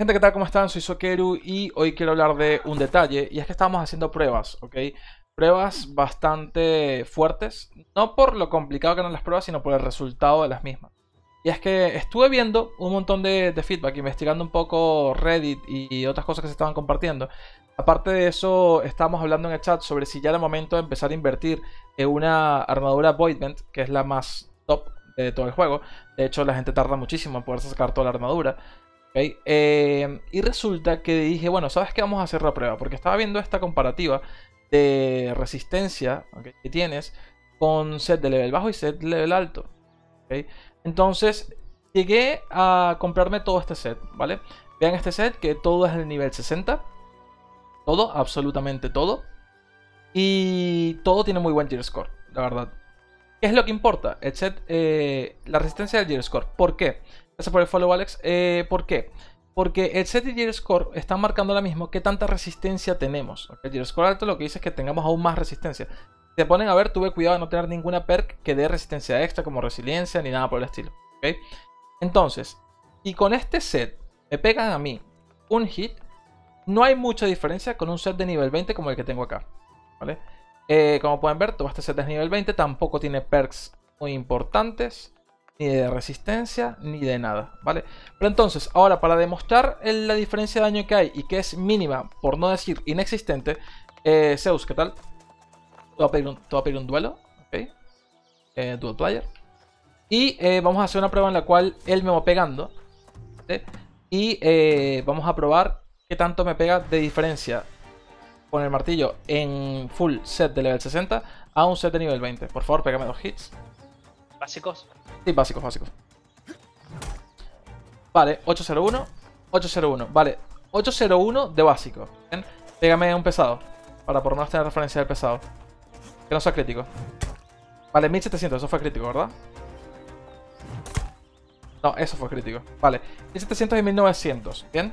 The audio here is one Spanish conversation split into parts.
Gente, ¿qué tal? ¿Cómo están? Soy Sokeru y hoy quiero hablar de un detalle y es que estamos haciendo pruebas, ¿ok? Pruebas bastante fuertes, no por lo complicado que eran las pruebas, sino por el resultado de las mismas. Y es que estuve viendo un montón de, feedback, investigando un poco Reddit y otras cosas que se estaban compartiendo. Aparte de eso, estábamos hablando en el chat sobre si ya era momento de empezar a invertir en una armadura Voidment, que es la más top de todo el juego. De hecho, la gente tarda muchísimo en poderse sacar toda la armadura. Eh, y resulta que dije, bueno, ¿sabes qué? Vamos a hacer la prueba. Porque estaba viendo esta comparativa de resistencia que tienes con set de level bajo y set de level alto. Entonces, llegué a comprarme todo este set, ¿vale? Vean este set que todo es el nivel 60. Todo, absolutamente todo. Y todo tiene muy buen gear score, la verdad. ¿Qué es lo que importa? El set, eh, la resistencia del gear score. ¿Por qué? Gracias por el follow, Alex. Eh, ¿Por qué? Porque el set y Gear Score marcando ahora mismo qué tanta resistencia tenemos. El Gear Score alto lo que dice es que tengamos aún más resistencia. Si te ponen a ver, tuve cuidado de no tener ninguna perk que dé resistencia extra como resiliencia ni nada por el estilo. Entonces, y con este set me pegan a mí un hit, no hay mucha diferencia con un set de nivel 20 como el que tengo acá. ¿vale? Eh, como pueden ver, todo este set es nivel 20, tampoco tiene perks muy importantes ni de resistencia, ni de nada, ¿vale? Pero entonces, ahora para demostrar la diferencia de daño que hay y que es mínima, por no decir inexistente, eh, Zeus, ¿qué tal? Te voy a pedir un, duelo. Eh, dual player. Y eh, vamos a hacer una prueba en la cual él me va pegando, Y vamos a probar qué tanto me pega de diferencia con el martillo en full set de level 60 a un set de nivel 20. Por favor, pégame dos hits. ¿Básicos? Sí, básicos, básicos. Vale, 801. 801, vale. 801 de básico. ¿bien? Pégame un pesado. Para por no tener referencia del pesado. Que no sea crítico. Vale, 1700, eso fue crítico, ¿verdad? No, eso fue crítico. Vale, 1700 y 1900, ¿bien?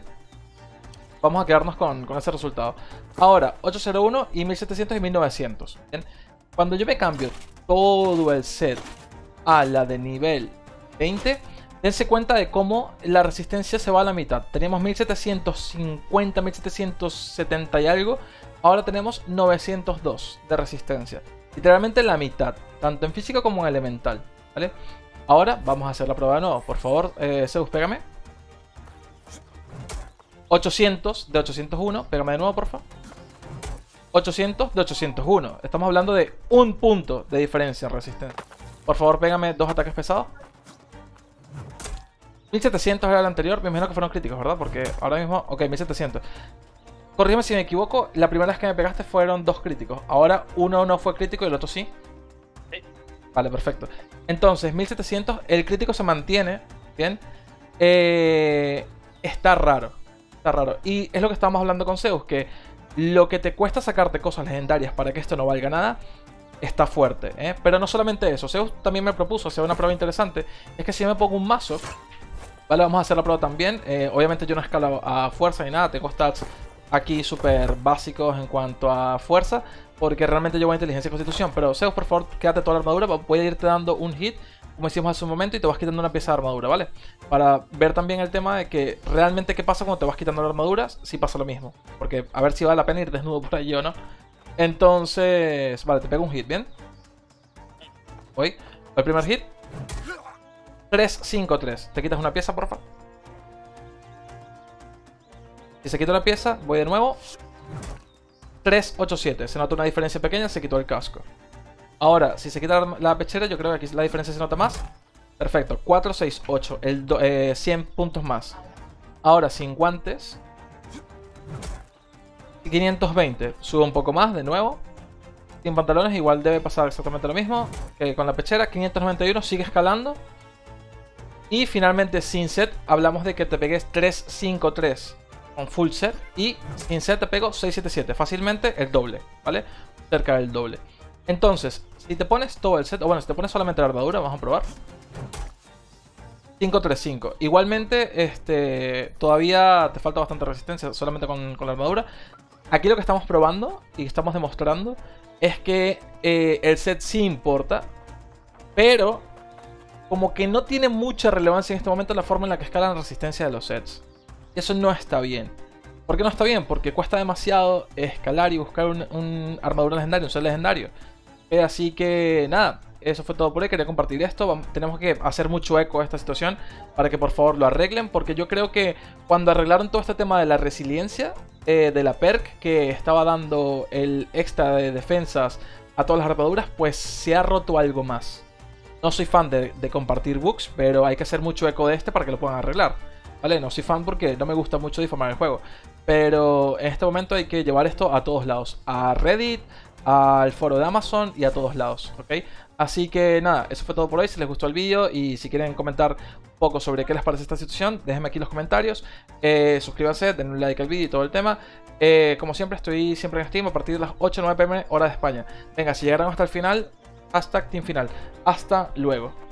Vamos a quedarnos con, con ese resultado. Ahora, 801 y 1700 y 1900, ¿bien? Cuando yo me cambio todo el set a la de nivel 20, dense cuenta de cómo la resistencia se va a la mitad. Teníamos 1750, 1770 y algo. Ahora tenemos 902 de resistencia. Literalmente la mitad, tanto en físico como en elemental. ¿Vale? Ahora vamos a hacer la prueba de nuevo. Por favor, eh, Zeus, pégame. 800 de 801. Pégame de nuevo, por favor. 800 de 801. Estamos hablando de un punto de diferencia en resistencia. Por favor, pégame dos ataques pesados. 1700 era el anterior, me imagino que fueron críticos, ¿verdad? Porque ahora mismo... Ok, 1700. Corrígeme si me equivoco, la primera vez que me pegaste fueron dos críticos. Ahora uno no fue crítico y el otro sí. Sí. Vale, perfecto. Entonces, 1700, el crítico se mantiene, ¿bien? Eh, está raro, está raro. Y es lo que estábamos hablando con Zeus, que lo que te cuesta sacarte cosas legendarias para que esto no valga nada está fuerte. ¿eh? Pero no solamente eso, Zeus también me propuso hacer una prueba interesante. Es que si yo me pongo un mazo, vale, vamos a hacer la prueba también. Eh, obviamente yo no escalo a fuerza ni nada, tengo stats aquí súper básicos en cuanto a fuerza. Porque realmente a inteligencia y constitución. Pero Zeus, por favor, quédate toda la armadura. Voy a irte dando un hit, como hicimos hace un momento, y te vas quitando una pieza de armadura, ¿vale? Para ver también el tema de que realmente qué pasa cuando te vas quitando las armaduras, si pasa lo mismo. Porque a ver si vale la pena ir desnudo por allí o no. Entonces, vale, te pego un hit, ¿bien? Voy. El primer hit. 3, 5, 3. ¿Te quitas una pieza, por favor? Si se quita la pieza, voy de nuevo. 3, 8, 7. Se nota una diferencia pequeña, se quitó el casco. Ahora, si se quita la pechera, yo creo que aquí la diferencia se nota más. Perfecto. 4, 6, 8. El 100 eh, puntos más. Ahora, sin guantes. 520. Sube un poco más de nuevo. Sin pantalones igual debe pasar exactamente lo mismo que con la pechera. 591 sigue escalando. Y finalmente sin set hablamos de que te pegues 353 con full set. Y sin set te pego 677. Fácilmente el doble, ¿vale? Cerca del doble. Entonces, si te pones todo el set, o bueno, si te pones solamente la armadura, vamos a probar. 535. Igualmente, este, todavía te falta bastante resistencia solamente con la armadura. Aquí lo que estamos probando y estamos demostrando es que eh, el set sí importa, pero como que no tiene mucha relevancia en este momento la forma en la que escalan la resistencia de los sets. Eso no está bien. ¿Por qué no está bien? Porque cuesta demasiado escalar y buscar un, armadura legendario, un ser legendario. Eh, así que nada, eso fue todo por hoy. Quería compartir esto. tenemos que hacer mucho eco a esta situación para que por favor lo arreglen. Porque yo creo que cuando arreglaron todo este tema de la resiliencia, eh, de la perk que estaba dando el extra de defensas a todas las armaduras, pues se ha roto algo más. No soy fan de, de compartir bugs, pero hay que hacer mucho eco de este para que lo puedan arreglar. ¿Vale? No soy fan porque no me gusta mucho difamar el juego. Pero en este momento hay que llevar esto a todos lados. A Reddit, al foro de Amazon y a todos lados, ¿ok? Así que nada, eso fue todo por hoy. Si les gustó el vídeo y si quieren comentar un poco sobre qué les parece esta situación, déjenme aquí los comentarios. Eh, suscríbanse, denle un like al vídeo y todo el tema. Eh, como siempre, estoy siempre en Steam a partir de las 8 o 9 pm hora de España. Venga, si llegaron hasta el final, hashtag Team Final. Hasta luego.